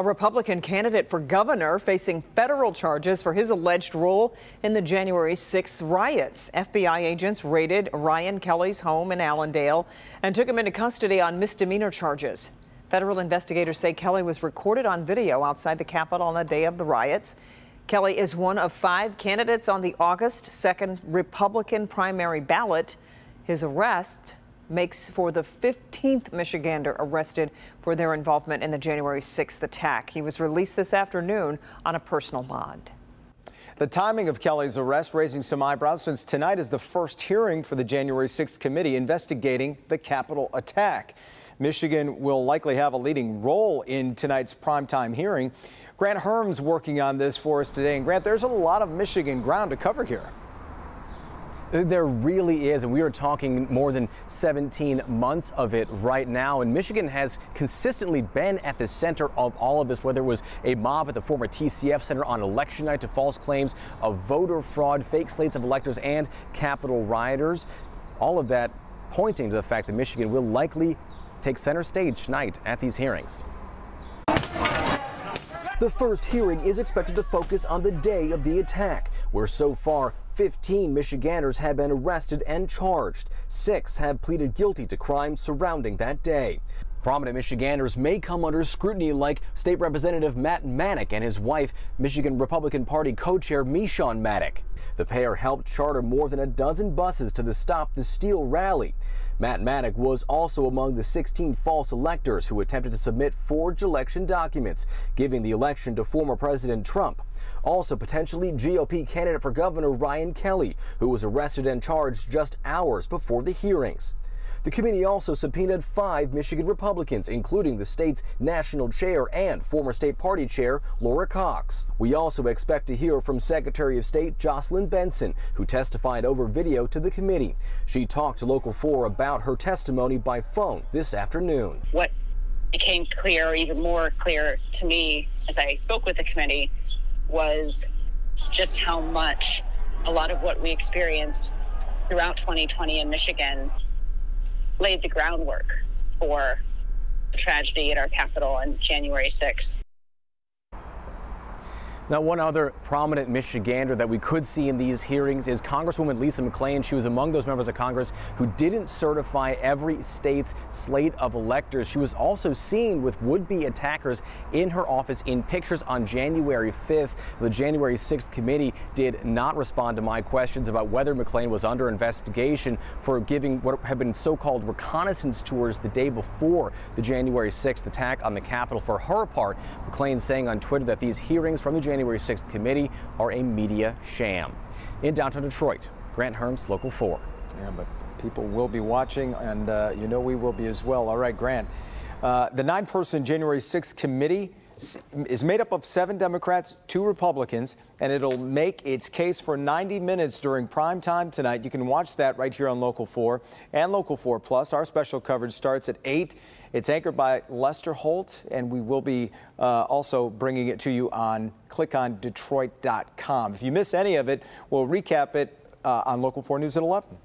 A Republican candidate for governor facing federal charges for his alleged role in the January 6th riots. FBI agents raided Ryan Kelley's home in Allendale and took him into custody on misdemeanor charges. Federal investigators say Kelley was recorded on video outside the Capitol on the day of the riots. Kelley is one of five candidates on the August 2nd Republican primary ballot. His arrest makes for the 15th Michigander arrested for their involvement in the January 6th attack. He was released this afternoon on a personal bond. The timing of Kelley's arrest raising some eyebrows since tonight is the first hearing for the January 6th committee investigating the Capitol attack. Michigan will likely have a leading role in tonight's primetime hearing. Grant Hermes working on this for us today. And Grant, there's a lot of Michigan ground to cover here. There really is, and we are talking more than 17 months of it right now. And Michigan has consistently been at the center of all of this, whether it was a mob at the former TCF Center on election night to false claims of voter fraud, fake slates of electors, and Capitol rioters. All of that pointing to the fact that Michigan will likely take center stage tonight at these hearings. The first hearing is expected to focus on the day of the attack, where so far 15 Michiganders have been arrested and charged. Six have pleaded guilty to crimes surrounding that day. Prominent Michiganders may come under scrutiny like State Representative Matt Maddock and his wife, Michigan Republican Party co-chair Meshawn Maddock. The pair helped charter more than a dozen buses to the Stop the Steal rally. Matt Maddock was also among the 16 false electors who attempted to submit forged election documents, giving the election to former President Trump. Also potentially GOP candidate for governor Ryan Kelley, who was arrested and charged just hours before the hearings. The committee also subpoenaed five Michigan Republicans, including the state's national chair and former state party chair Laura Cox. We also expect to hear from Secretary of State Jocelyn Benson, who testified over video to the committee. She talked to Local 4 about her testimony by phone this afternoon. What became clear, even more clear to me as I spoke with the committee, was just how much a lot of what we experienced throughout 2020 in Michigan laid the groundwork for the tragedy at our Capitol on January 6th. Now, one other prominent Michigander that we could see in these hearings is Congresswoman Lisa McClain. She was among those members of Congress who didn't certify every state's slate of electors. She was also seen with would-be attackers in her office in pictures on January 5th. The January 6th committee did not respond to my questions about whether McClain was under investigation for giving what have been so-called reconnaissance tours the day before the January 6th attack on the Capitol. For her part, McClain saying on Twitter that these hearings from the January January 6th committee are a media sham. In downtown Detroit, Grant Hermes, Local 4. Yeah, but people will be watching, and uh, you know we will be as well. All right, Grant. Uh, the nine-person January 6th committee is made up of seven Democrats, two Republicans, and it'll make its case for 90 minutes during prime time tonight. You can watch that right here on Local 4 and Local 4 Plus. Our special coverage starts at 8. It's anchored by Lester Holt, and we will be uh, also bringing it to you on clickondetroit.com. If you miss any of it, we'll recap it uh, on Local 4 News at 11.